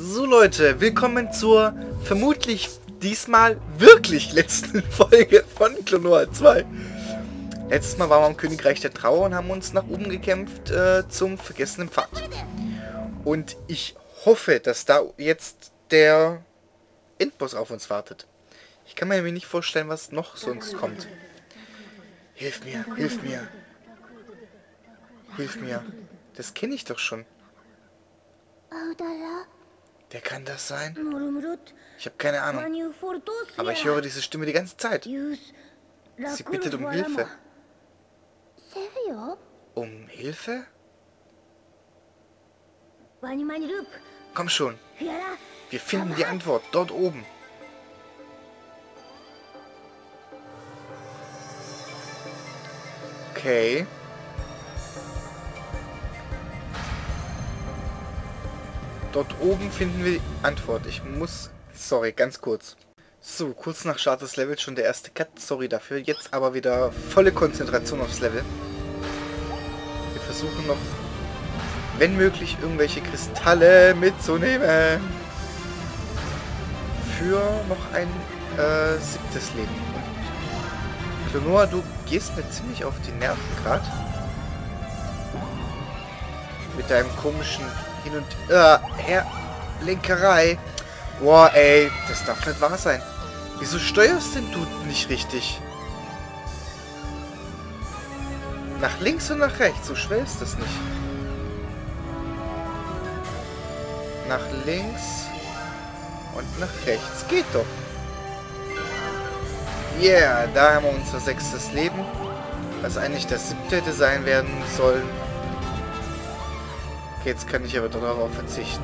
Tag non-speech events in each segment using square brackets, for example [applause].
So Leute, willkommen zur vermutlich diesmal wirklich letzten [laughs] Folge von Clonoa 2. Letztes Mal waren wir am Königreich der Trauer und haben uns nach oben gekämpft äh, zum vergessenen Pfad. Und ich hoffe, dass da jetzt der Endboss auf uns wartet. Ich kann mir nicht vorstellen, was noch sonst kommt. Hilf mir, hilf mir. Hilf mir. Das kenne ich doch schon. Der kann das sein? Ich habe keine Ahnung. Aber ich höre diese Stimme die ganze Zeit. Sie bittet um Hilfe. Um Hilfe? Komm schon. Wir finden die Antwort dort oben. Okay. Dort oben finden wir die Antwort. Ich muss... Sorry, ganz kurz. So, kurz nach Start des Levels schon der erste Cut. Sorry dafür. Jetzt aber wieder volle Konzentration aufs Level. Wir versuchen noch, wenn möglich, irgendwelche Kristalle mitzunehmen. Für noch ein äh, siebtes Leben. Und du gehst mir ziemlich auf die Nerven gerade. Mit deinem komischen Hin und äh, Her Lenkerei. Boah, ey, das darf nicht wahr sein. Wieso steuerst denn du nicht richtig? Nach links und nach rechts, so schwer ist das nicht. Nach links und nach rechts. Geht doch. Yeah, da haben wir unser sechstes Leben. Was eigentlich das siebte hätte sein werden sollen. Jetzt kann ich aber darauf verzichten.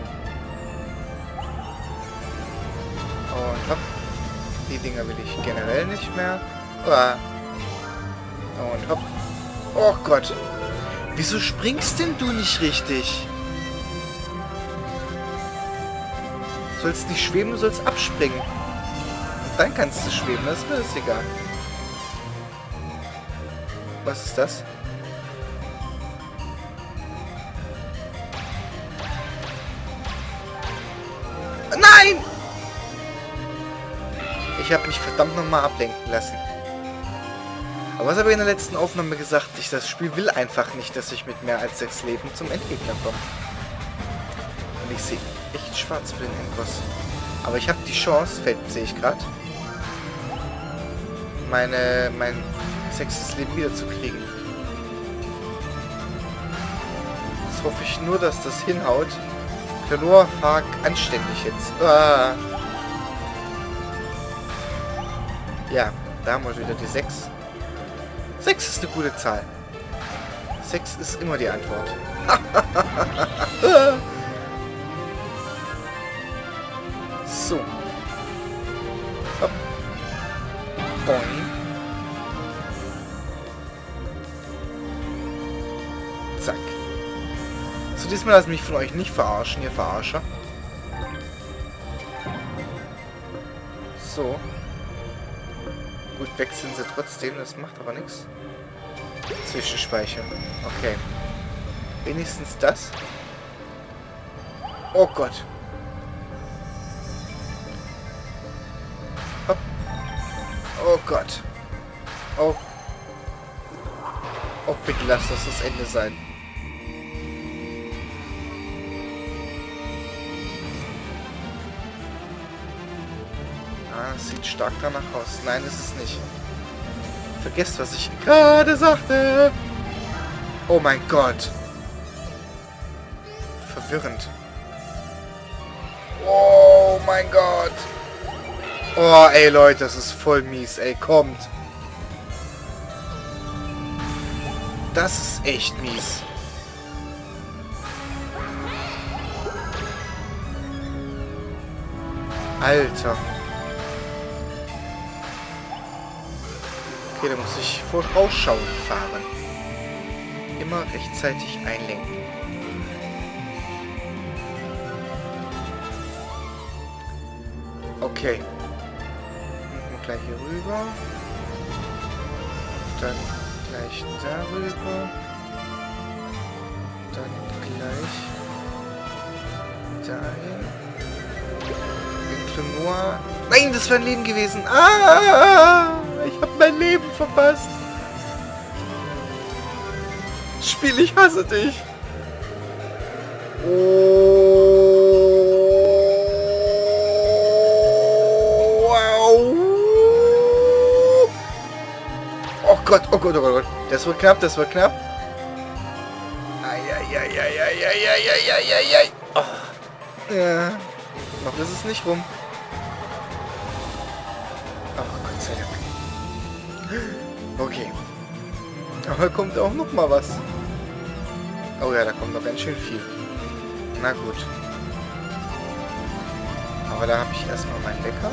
Und hopp. Die Dinger will ich generell nicht mehr. Und hopp. Oh Gott. Wieso springst denn du nicht richtig? Sollst nicht schweben, du sollst abspringen. Und dann kannst du schweben, das ist mir das egal. Was ist das? Habe mich verdammt nochmal ablenken lassen. Aber was habe ich in der letzten Aufnahme gesagt? Ich, das Spiel will einfach nicht, dass ich mit mehr als sechs Leben zum Endgegner komme. Und ich sehe echt schwarz für den Endboss. Aber ich habe die Chance, fällt, sehe ich gerade, meine, mein sechstes Leben wiederzukriegen. Jetzt hoffe ich nur, dass das hinhaut. Klonoa, fahr anständig jetzt. Ah. Ja, da haben wir wieder die 6. 6 ist eine gute Zahl. 6 ist immer die Antwort. [laughs] so. Hopp. Boing. Zack. So, diesmal lasse ich mich von euch nicht verarschen, ihr Verarscher. So. Wechseln sie trotzdem, das macht aber nichts. Zwischenspeicher. Okay. Wenigstens das. Oh Gott. Oh Gott. Oh. Oh, bitte lass das das Ende sein. Sieht stark danach aus. Nein, ist es nicht. Vergesst, was ich gerade sagte. Oh mein Gott. Verwirrend. Oh mein Gott. Oh, ey, Leute, das ist voll mies. Ey, kommt. Das ist echt mies. Alter. Okay, da muss ich vorausschauend fahren. Immer rechtzeitig einlenken. Okay. Gleich hier rüber. Dann gleich darüber. Dann gleich dahin. Clonor... Nein, das wäre ein Leben gewesen. Ah, habe mein Leben verpasst. Spiel, ich hasse dich. Oh, wow. Oh Gott, oh Gott, oh Gott, oh Gott. Das wird knapp, das wird knapp. Eieieiei. Oh. Ja. Noch ist es nicht rum. Okay. Aber kommt auch noch mal was. Oh ja, da kommt noch ganz schön viel. Na gut. Aber da habe ich erstmal meinen Lecker.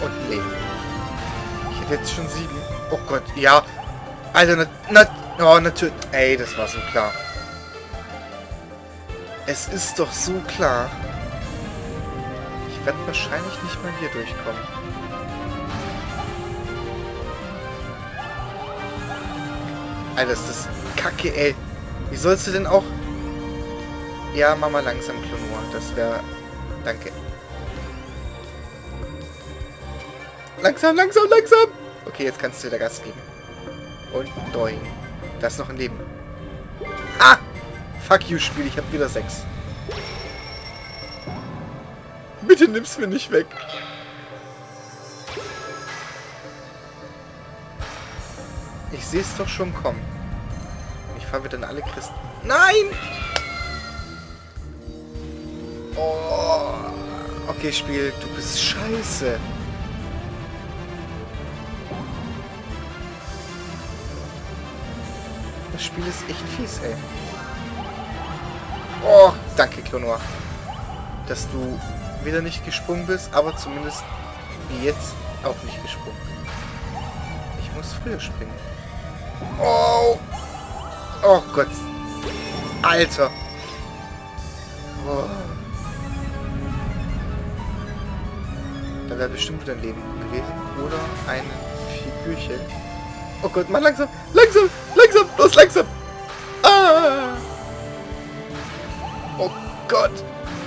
Und Leben. Ich hätte jetzt schon sieben. Oh Gott, ja. Alter, na, na, oh, natürlich. Ey, das war so klar. Es ist doch so klar. Ich werde wahrscheinlich nicht mal hier durchkommen. Alter, ist das kacke, ey. Wie sollst du denn auch... Ja, mach mal langsam, Clonor. Das wäre... Danke. Langsam, langsam, langsam! Okay, jetzt kannst du wieder Gas geben. Und doing. Da ist noch ein Leben. Ah! Fuck you, Spiel. Ich habe wieder sechs. Bitte nimm's mir nicht weg. Ich sehe es doch schon kommen. Ich fahre wieder in alle Christen. Nein! Oh. Okay, Spiel, du bist scheiße. Das Spiel ist echt fies, ey. Oh, danke, Klonor. Dass du wieder nicht gesprungen bist, aber zumindest wie jetzt auch nicht gesprungen. Ich muss früher springen. Oh. Gott. Alter. Oh. Da wäre bestimmt wieder ein Leben gewesen. Oder ein Figürchen. Oh Gott, mal langsam. Langsam. Langsam. Los, langsam. Ah. Oh Gott.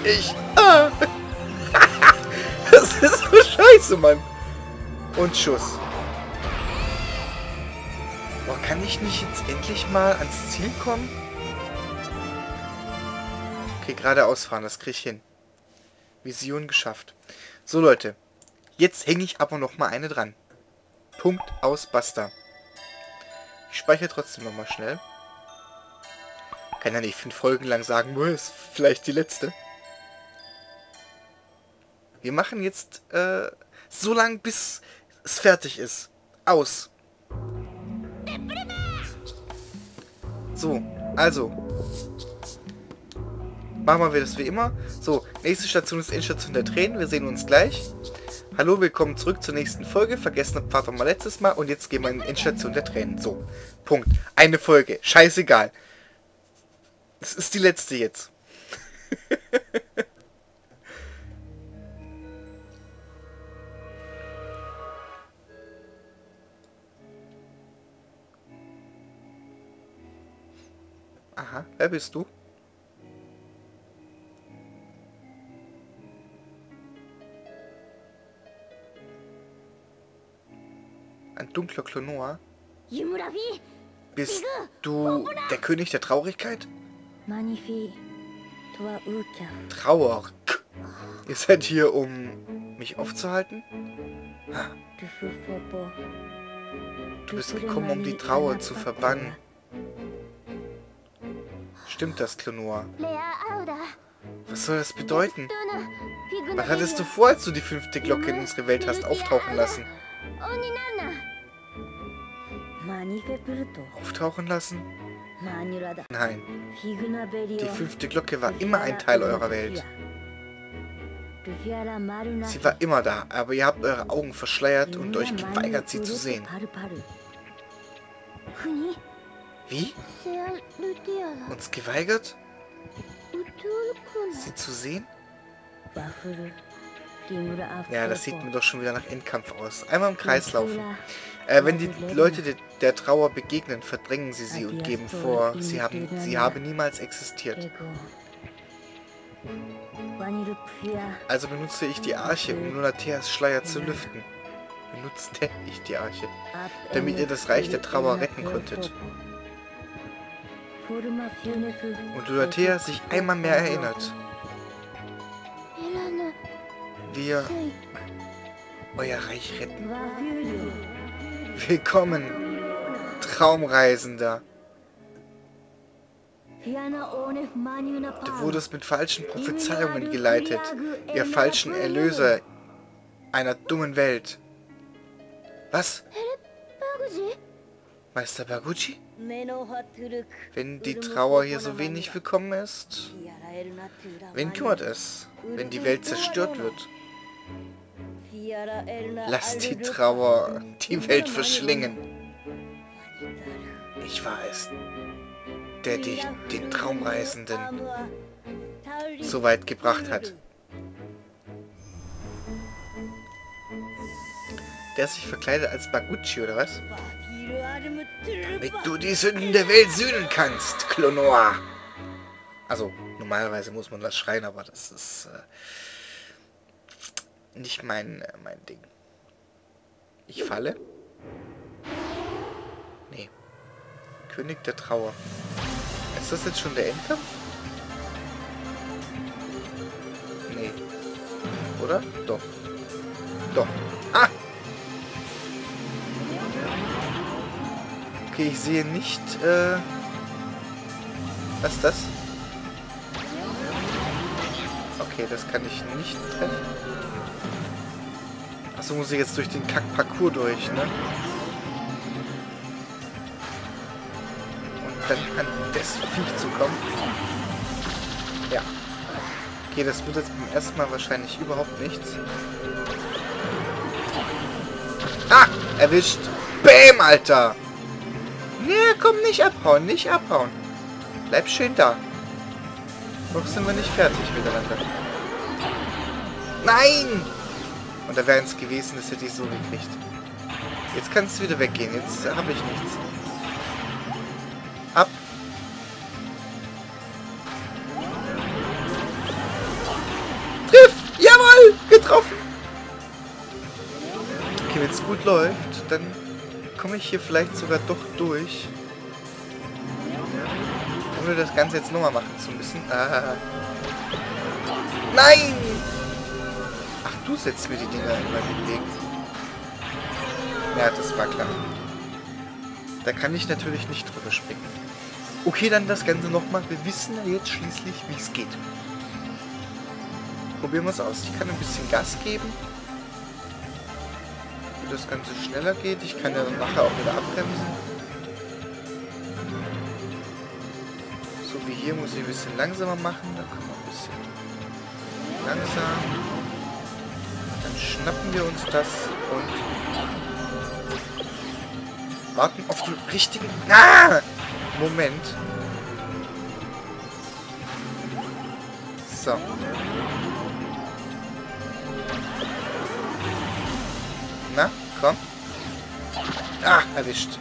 Ich. Ah. [laughs] das ist so scheiße, Mann. Und Schuss. Kann ich nicht jetzt endlich mal ans Ziel kommen? Okay, geradeaus fahren, das kriege ich hin. Vision geschafft. So, Leute. Jetzt hänge ich aber noch mal eine dran. Punkt, aus, basta. Ich speichere trotzdem noch mal schnell. Kann ja nicht fünf Folgen lang sagen, ist vielleicht die letzte. Wir machen jetzt äh, so lang, bis es fertig ist. Aus. So, also. Machen wir das wie immer. So, nächste Station ist Endstation der Tränen. Wir sehen uns gleich. Hallo, willkommen zurück zur nächsten Folge. Vergessen Pfad mal letztes Mal. Und jetzt gehen wir in Endstation der Tränen. So, Punkt. Eine Folge. Scheißegal. Das ist die letzte jetzt. [laughs] Aha, wer bist du? Ein dunkler Klonor? Bist du der König der Traurigkeit? Trauer. Ihr seid hier, um mich aufzuhalten? Du bist gekommen, um die Trauer zu verbannen. Stimmt das, Klonor? Was soll das bedeuten? Was hattest du vor, als du die fünfte Glocke in unsere Welt hast auftauchen lassen? Auftauchen lassen? Nein. Die fünfte Glocke war immer ein Teil eurer Welt. Sie war immer da, aber ihr habt eure Augen verschleiert und euch geweigert, sie zu sehen. Wie? Uns geweigert? Sie zu sehen? Ja, das sieht mir doch schon wieder nach Endkampf aus. Einmal im Kreis laufen. Äh, wenn die Leute de der Trauer begegnen, verdrängen sie sie und geben vor, sie haben, sie habe niemals existiert. Also benutze ich die Arche, um Lunateas Schleier zu lüften. Benutzte [laughs] ich die Arche, damit ihr das Reich der Trauer retten konntet. Und Lunatea sich einmal mehr erinnert. Wir euer Reich retten. Willkommen, Traumreisender. Du wurdest mit falschen Prophezeiungen geleitet, ihr falschen Erlöser einer dummen Welt. Was? Meister Baguchi? Wenn die Trauer hier so wenig willkommen ist, wen kümmert es, wenn die Welt zerstört wird? Lass die Trauer die Welt verschlingen. Ich war es, der dich, den Traumreisenden, so weit gebracht hat. Der sich verkleidet als Baguchi, oder was? Damit du die Sünden der Welt sühnen kannst, Clonoa. Also, normalerweise muss man das schreien, aber das ist äh, nicht mein, äh, mein Ding. Ich falle? Nee. König der Trauer. Ist das jetzt schon der Endkampf? Nee. Oder? Doch. Doch. Okay, ich sehe nicht, äh... Was ist das? Okay, das kann ich nicht treffen. Achso, muss ich jetzt durch den Kack-Parcours durch, ne? Und dann an das Viech zu kommen. Ja. Okay, das wird jetzt beim ersten Mal wahrscheinlich überhaupt nichts. Ah! Erwischt! Bäm, Alter! Komm, nicht abhauen, nicht abhauen. Bleib schön da. Noch sind wir nicht fertig miteinander. Nein! Und da wäre es gewesen, das hätte ich so gekriegt. Jetzt kannst du wieder weggehen. Jetzt habe ich nichts. Ab. Triff! Jawohl! Getroffen! Okay, wenn es gut läuft, dann komme ich hier vielleicht sogar doch durch. Ohne das Ganze jetzt nochmal machen zu müssen. Ah. Nein! Ach, du setzt mir die Dinger immer den Weg. Ja, das war klar. Da kann ich natürlich nicht drüber springen. Okay, dann das Ganze nochmal. Wir wissen jetzt schließlich, wie es geht. Probieren wir es aus. Ich kann ein bisschen Gas geben wie das Ganze schneller geht. Ich kann ja nachher auch wieder abbremsen. So wie hier muss ich ein bisschen langsamer machen. Da kann man ein bisschen langsam. Dann schnappen wir uns das und warten auf den richtigen... Ah! Moment. So. Komm. Ah, erwischt.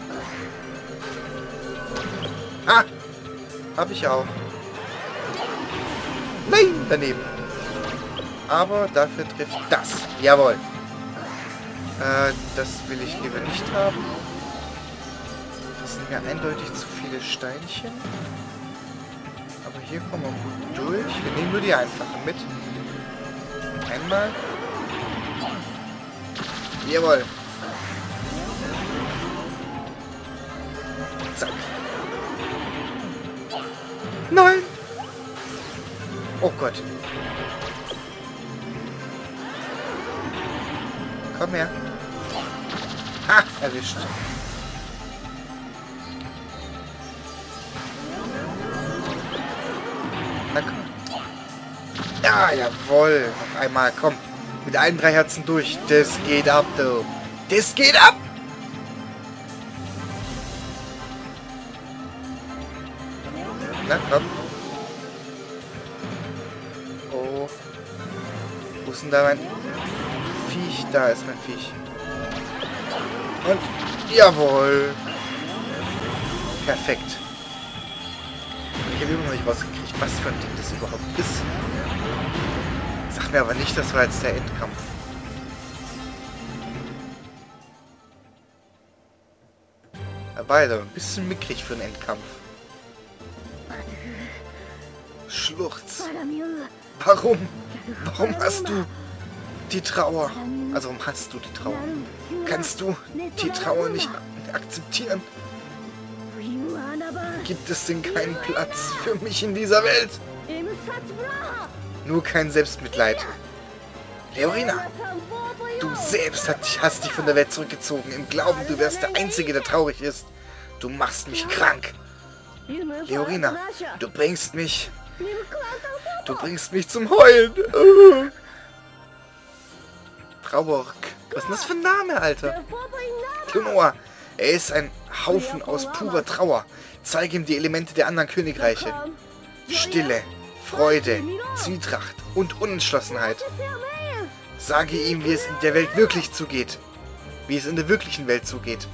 Ah, hab ich auch. Nein, daneben. Aber dafür trifft das. Jawohl. Äh, das will ich lieber nicht haben. Das sind mir eindeutig zu viele Steinchen. Aber hier kommen wir gut durch. Wir nehmen nur die einfachen mit. Einmal. Jawohl. Zack. Nein! Oh Gott. Komm her. Ha! Erwischt. Na komm. Ja, jawohl. Noch einmal, komm. Mit allen drei Herzen durch. Das geht ab, du. Das geht ab! Na, komm. Oh. Wo ist denn da mein Viech? Da ist mein Viech. Und, jawohl. Perfekt. Ich habe immer noch nicht rausgekriegt, was für ein Ding das überhaupt ist. mir aber nicht, das war jetzt der Endkampf. Beide ein bisschen mickrig für den Endkampf. Schluchz. Warum? Warum hast du die Trauer? Also warum hast du die Trauer? Kannst du die Trauer nicht akzeptieren? Gibt es denn keinen Platz für mich in dieser Welt? Nur kein Selbstmitleid. Leorina, du selbst hast dich von der Welt zurückgezogen, im Glauben, du wärst der Einzige, der traurig ist. Du machst mich krank. Leorina, du bringst mich... Du bringst mich zum Heulen. [laughs] Trauerk. Was ist denn das für ein Name, Alter? Klonoa. Er ist ein Haufen aus purer Trauer. Zeige ihm die Elemente der anderen Königreiche. Stille, Freude, Zwietracht und Unentschlossenheit. Sage ihm, wie es in der Welt wirklich zugeht. Wie es in der wirklichen Welt zugeht.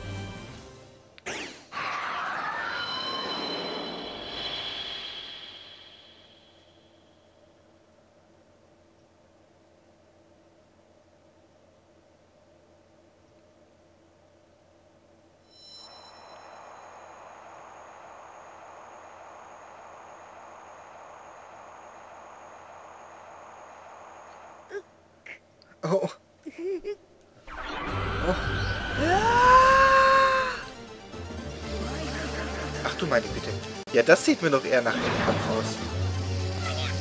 Das sieht mir doch eher nach Endkampf aus.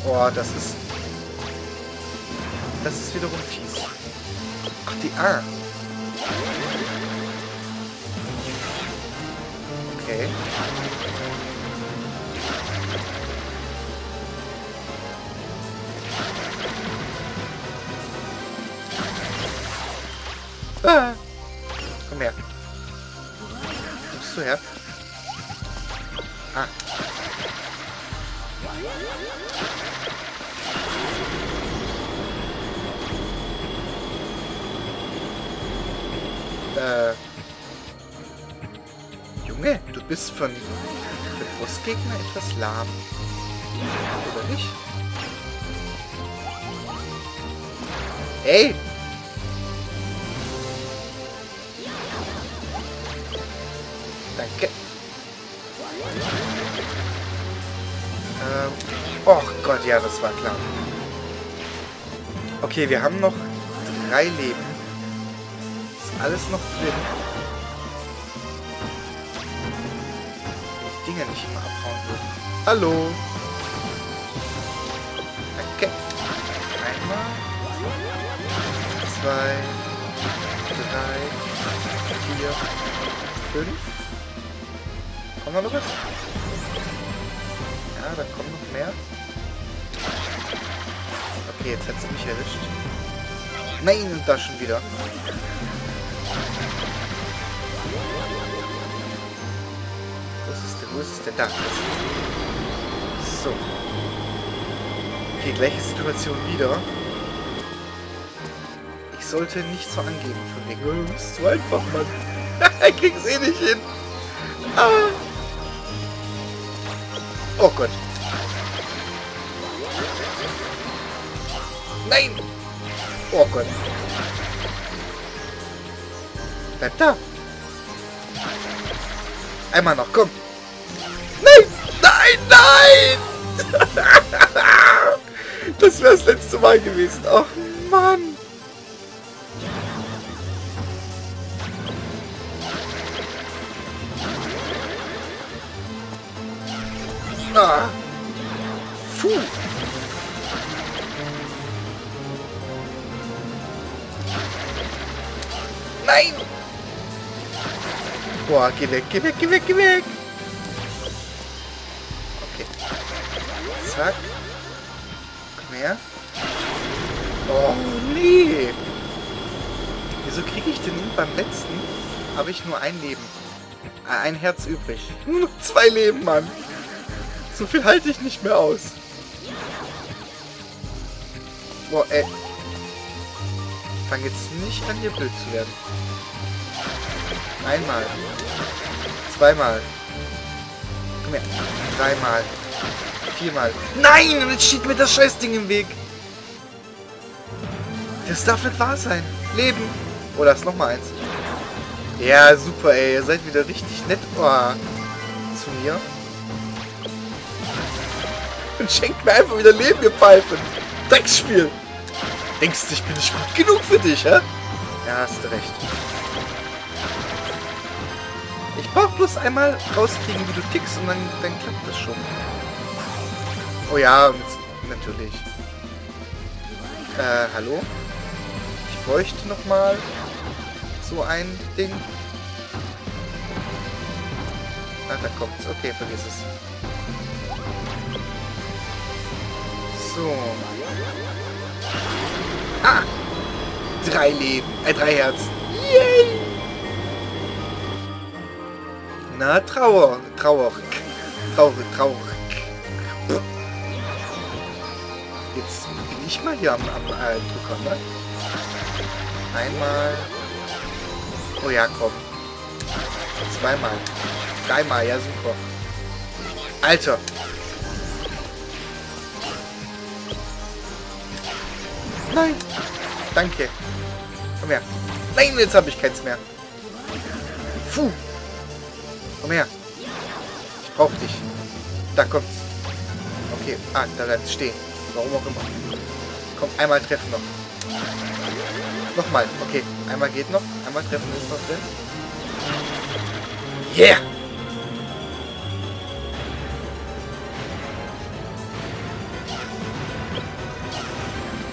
Oh, das ist... Das ist wiederum fies. Ach, die A. Okay. Ah. Komm her. Kommst du her? Ah. Äh. Junge, du bist von, von Bossgegner etwas lahm. Oder nicht? Ey! Danke. Gott, ja, das war klar. Okay, wir haben noch drei Leben. Ist alles noch drin. Die Dinger nicht immer abhauen würden. Hallo. Danke. Einmal. Zwei. Drei. Vier. Fünf. Kommt noch was? Ja, da kommt noch mehr. Okay, jetzt hat sie mich erwischt. Nein, da schon wieder. Wo ist denn? Wo ist es denn? Da. So. Okay, gleiche Situation wieder. Ich sollte nicht so angeben von wegen, du bist zu einfach, Mann. [laughs] ich krieg's eh nicht hin. Ah. Oh Gott. Nein! Oh Gott. Bleib da. Einmal noch, komm. Nein! Nein, nein! [laughs] das wäre das letzte Mal gewesen. Ach, Mann. Ah. Puh. Nein! Boah, geh weg, geh weg, geh weg, geh weg! Okay. Zack. Komm her. Oh, nee! Wieso kriege ich denn beim letzten? Habe ich nur ein Leben. Äh, ein Herz übrig. [laughs] Nur zwei Leben, Mann. So viel halte ich nicht mehr aus. Boah, ey. Fang jetzt nicht an, hier blöd zu werden. Einmal. Zweimal. Komm her. Dreimal. Viermal. Nein! Und jetzt steht mir das Scheißding im Weg. Das darf nicht wahr sein. Leben. Oh, da ist noch mal eins. Ja, super, ey. Ihr seid wieder richtig nett oh, zu mir. Und schenkt mir einfach wieder Leben, ihr Pfeifen. Drecksspiel. Denkst du, ich bin nicht gut genug für dich, hä? Ja, hast recht. Bloß einmal rauskriegen, wie du tickst und dann, dann klappt das schon. Oh ja, natürlich. Äh, hallo? Ich bräuchte noch mal so ein Ding. Ah, da kommt's. Okay, vergiss es. So. Ah! Drei Leben. Äh, drei Herzen. Yay! Na, Trauer. Trauer. Trauer. Trauer. Jetzt bin ich mal hier am, am äh, Drücker, ne? Einmal. Oh ja, komm. Zweimal. Dreimal, ja super. Alter. Nein. Danke. Komm her. Nein, jetzt habe ich keins mehr. Puh. Komm her. Ich brauche dich. Da kommt's. Okay. Ah, da bleibt stehen. Warum auch immer. Komm, einmal treffen noch. Nochmal. Okay. Einmal geht noch. Einmal treffen ist noch drin. Yeah!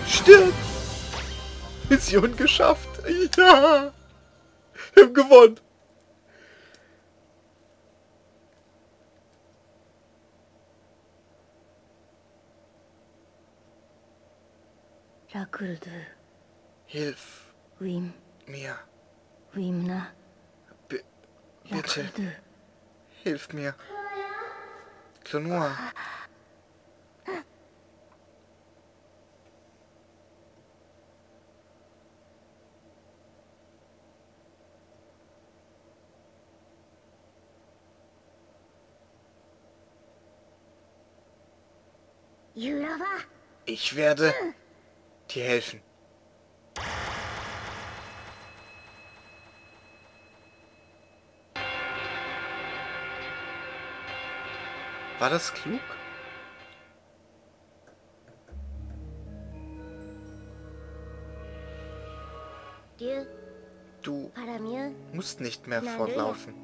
Stirb! Mission geschafft. [laughs] Ja! Wir haben gewonnen. Hilf Wim. mir. Wimna. B bitte. Hilf mir. Yurava. Ich werde dir helfen. War das klug? Du musst nicht mehr fortlaufen.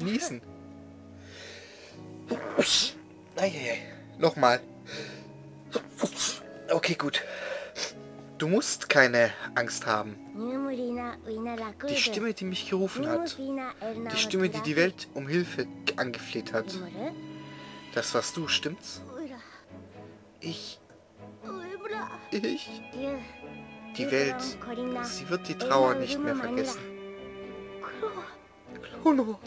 Niesen. Eieiei. Nochmal. Okay, gut. Du musst keine Angst haben. Die Stimme, die mich gerufen hat. Die Stimme, die die Welt um Hilfe angefleht hat. Das warst du, stimmt's? Ich... Ich... Die Welt, sie wird die Trauer nicht mehr vergessen. Chrono.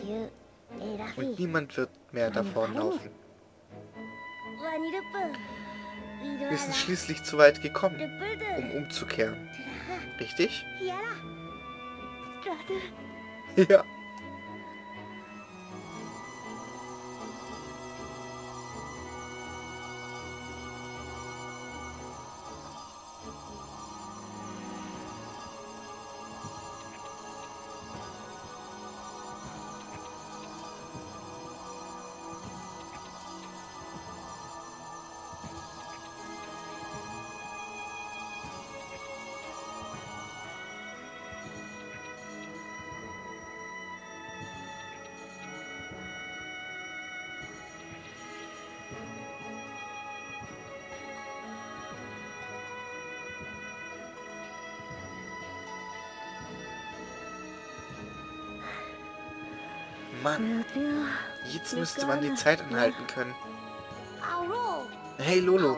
Und niemand wird mehr davonlaufen. Wir sind schließlich zu weit gekommen, um umzukehren. Richtig? Ja. Jetzt müsste man die Zeit anhalten können. Hey Lolo,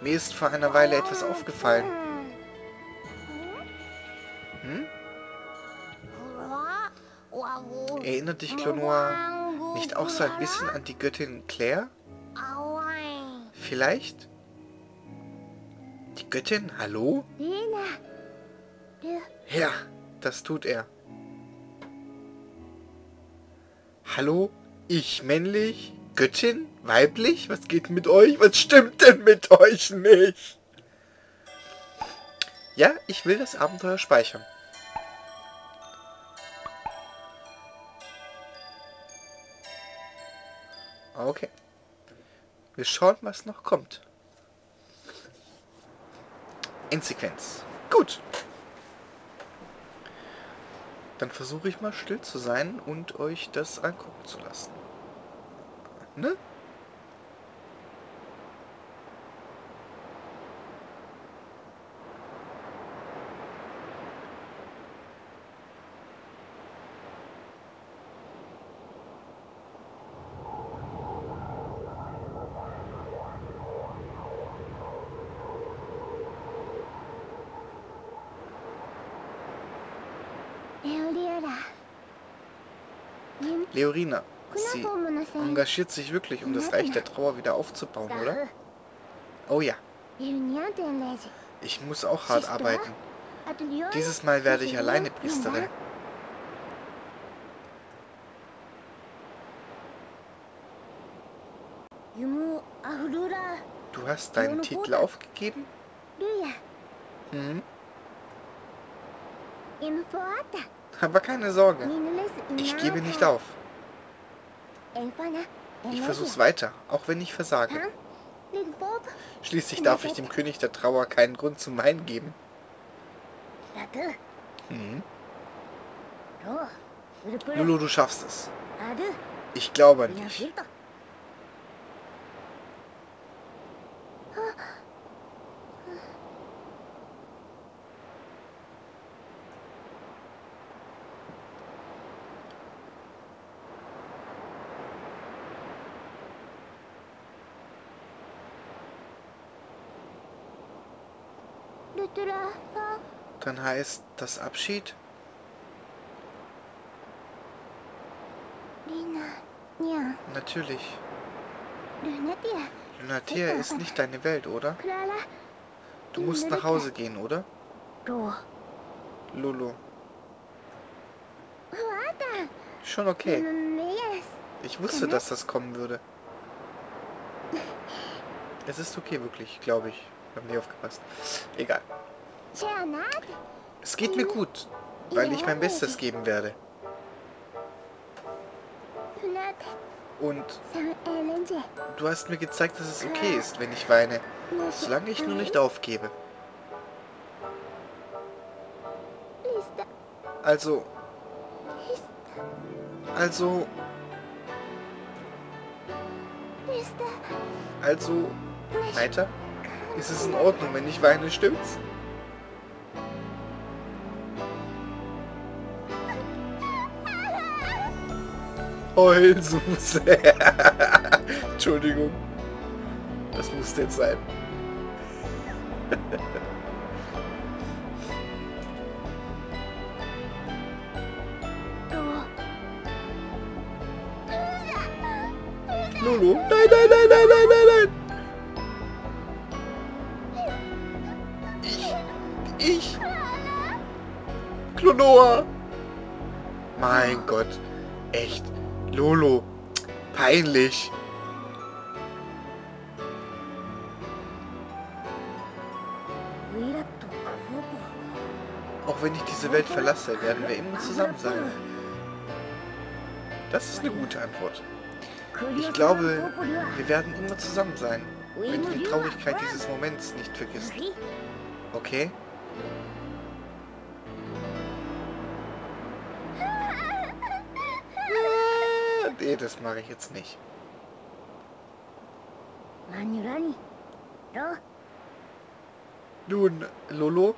mir ist vor einer Weile etwas aufgefallen. Hm? Erinnert dich Clonoa nicht auch so ein bisschen an die Göttin Claire? Vielleicht? Die Göttin? Hallo? Ja, das tut er. Hallo? Ich männlich? Göttin? Weiblich? Was geht mit euch? Was stimmt denn mit euch nicht? Ja, ich will das Abenteuer speichern. Okay. Wir schauen, was noch kommt. Endsequenz. Gut. Dann versuche ich mal still zu sein und euch das angucken zu lassen. ね。レオリアラ。レオリーナ。Sie engagiert sich wirklich, um das Reich der Trauer wieder aufzubauen, oder? Oh ja, ich muss auch hart arbeiten. Dieses Mal werde ich alleine Priesterin. Du hast deinen Titel aufgegeben? Hm? Aber keine Sorge, ich gebe nicht auf. Ich versuch's weiter, auch wenn ich versage. Schließlich darf ich dem König der Trauer keinen Grund zum Weinen geben. Hm? Lulu, du schaffst es. Ich glaube an dich. Dann heißt das Abschied? Natürlich. Lunatia ist nicht deine Welt, oder? Du musst nach Hause gehen, oder? Lulu. Schon okay. Ich wusste, dass das kommen würde. Es ist okay, wirklich, glaube ich. Wir haben nie aufgepasst. Egal. Es geht mir gut, weil ich mein Bestes geben werde. Und du hast mir gezeigt, dass es okay ist, wenn ich weine, solange ich nur nicht aufgebe. Also... Also... Also... Weiter? Ist es in Ordnung, wenn ich weine, stimmt's? Heulsuse. [laughs] Entschuldigung. Das musste jetzt sein. [laughs] Lulu. Nein, nein, nein, nein, nein, nein, Peinlich. Auch wenn ich diese Welt verlasse, werden wir immer zusammen sein. Das ist eine gute Antwort. Ich glaube, wir werden immer zusammen sein, wenn du die Traurigkeit dieses Moments nicht vergisst. Okay? Nee, das mache ich jetzt nicht. Nun, Lolo?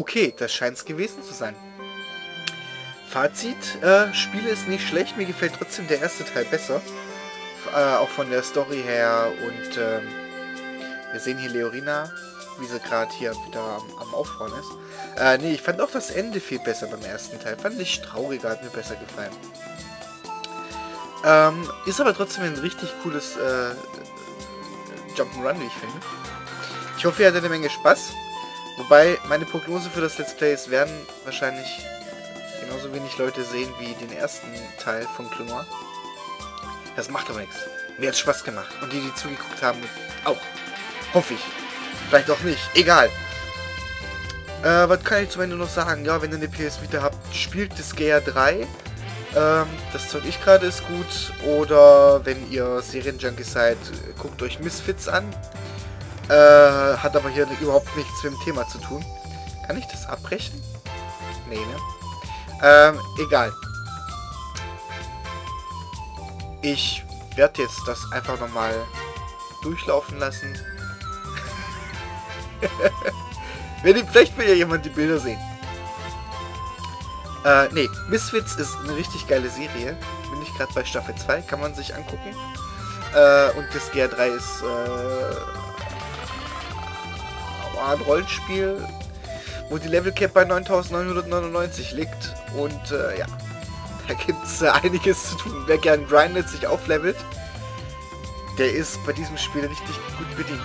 Okay, das scheint es gewesen zu sein. Fazit, äh, Spiele ist nicht schlecht, mir gefällt trotzdem der erste Teil besser. Äh, auch von der Story her und ähm, wir sehen hier Leorina, wie sie gerade hier wieder am, am Aufbauen ist. Äh, nee, ich fand auch das Ende viel besser beim ersten Teil. Fand ich trauriger, hat mir besser gefallen. Ähm, ist aber trotzdem ein richtig cooles äh, Jump'n'Run, wie ich finde. Ich hoffe, ihr hattet eine Menge Spaß. Wobei, meine Prognose für das Let's Play ist, werden wahrscheinlich genauso wenig Leute sehen wie den ersten Teil von Clonoir. Das macht aber nichts. Mir hat Spaß gemacht. Und die, die zugeguckt haben, auch. Hoffe ich. Vielleicht auch nicht. Egal. Äh, was kann ich zum Ende noch sagen? Ja, wenn ihr eine PS Vita habt, spielt das GR 3. Ähm, das Zeug ich gerade ist gut. Oder wenn ihr Serienjunkie seid, guckt euch Misfits an. Äh, hat aber hier überhaupt nichts mit dem Thema zu tun. Kann ich das abbrechen? Nee, ne? Ähm, egal. Ich werde jetzt das einfach nochmal durchlaufen lassen. [laughs] Wenn, vielleicht will ja jemand die Bilder sehen. Äh, nee, Misfits ist eine richtig geile Serie. Bin ich gerade bei Staffel 2, kann man sich angucken. Äh, und das GR3 ist äh, ein Rollenspiel, wo die Level Cap bei 9999 liegt. Und äh, ja, [laughs] da gibt es äh, einiges zu tun. Wer gern grindet, sich auflevelt, der ist bei diesem Spiel richtig gut bedient.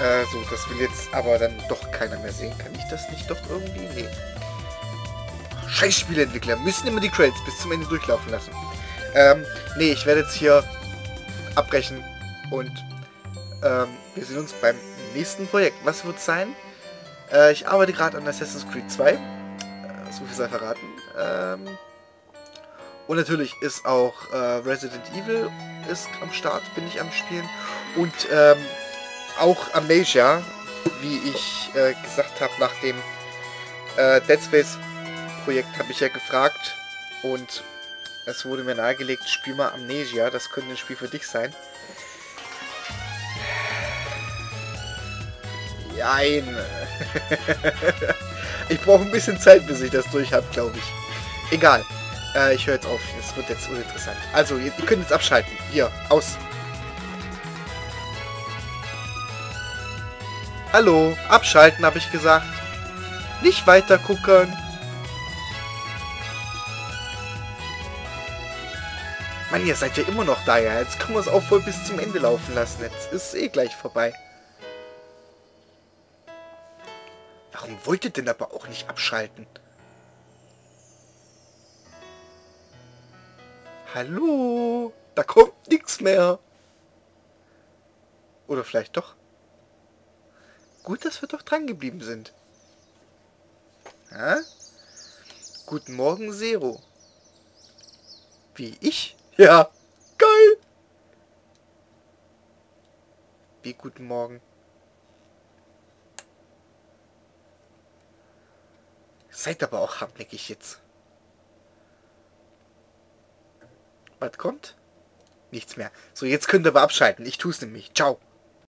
Äh, so, das will jetzt aber dann doch keiner mehr sehen. Kann ich das nicht doch irgendwie? Nee. Scheiß Spieleentwickler müssen immer die Credits bis zum Ende durchlaufen lassen. Ähm, nee, ich werde jetzt hier abbrechen und ähm, wir sehen uns beim nächsten Projekt. Was wird sein? Äh, ich arbeite gerade an Assassin's Creed 2. Äh, so viel sei verraten. Ähm, und natürlich ist auch äh, Resident Evil ist am Start, bin ich am Spielen. Und ähm, auch Amnesia, wie ich äh, gesagt habe, nach dem äh, Dead Space Projekt habe ich ja gefragt und es wurde mir nahegelegt, spiel mal Amnesia, das könnte ein Spiel für dich sein. Nein. [laughs] ich brauche ein bisschen Zeit, bis ich das durch habe, glaube ich. Egal. Äh, ich höre jetzt auf. Es wird jetzt uninteressant. Also, ihr, ihr könnt jetzt abschalten. Hier, aus. Hallo, abschalten, habe ich gesagt. Nicht weiter gucken. Mann, ihr seid ja immer noch da, ja. Jetzt können wir es auch voll bis zum Ende laufen lassen. Jetzt ist es eh gleich vorbei. Warum wollt ihr denn aber auch nicht abschalten? Hallo? Da kommt nichts mehr. Oder vielleicht doch. Gut, dass wir doch dran geblieben sind. Ja? Guten Morgen, Zero. Wie ich? Ja, geil. Wie guten Morgen. Seid aber auch hartnäckig jetzt. Was kommt? Nichts mehr. So, jetzt könnt ihr aber abschalten. Ich tue es nämlich. Ciao.